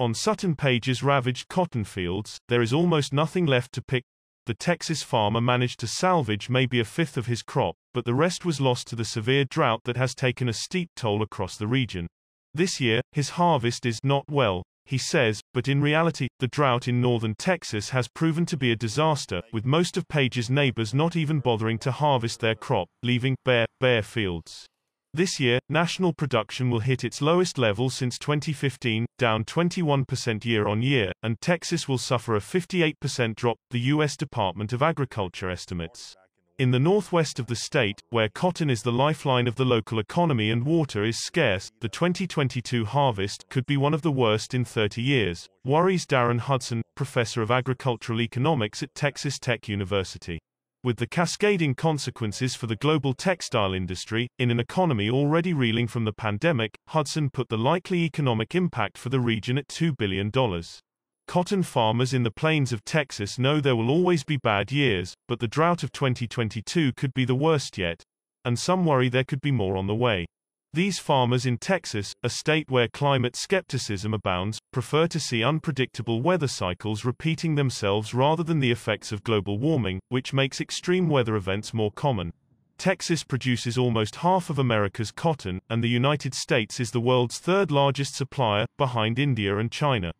On Sutton Page's ravaged cotton fields, there is almost nothing left to pick. The Texas farmer managed to salvage maybe a fifth of his crop, but the rest was lost to the severe drought that has taken a steep toll across the region. This year, his harvest is not well, he says, but in reality, the drought in northern Texas has proven to be a disaster, with most of Page's neighbors not even bothering to harvest their crop, leaving bare, bare fields. This year, national production will hit its lowest level since 2015, down 21% year on year, and Texas will suffer a 58% drop, the U.S. Department of Agriculture estimates. In the northwest of the state, where cotton is the lifeline of the local economy and water is scarce, the 2022 harvest could be one of the worst in 30 years, worries Darren Hudson, professor of agricultural economics at Texas Tech University. With the cascading consequences for the global textile industry, in an economy already reeling from the pandemic, Hudson put the likely economic impact for the region at $2 billion. Cotton farmers in the plains of Texas know there will always be bad years, but the drought of 2022 could be the worst yet, and some worry there could be more on the way. These farmers in Texas, a state where climate skepticism abounds, prefer to see unpredictable weather cycles repeating themselves rather than the effects of global warming, which makes extreme weather events more common. Texas produces almost half of America's cotton, and the United States is the world's third largest supplier, behind India and China.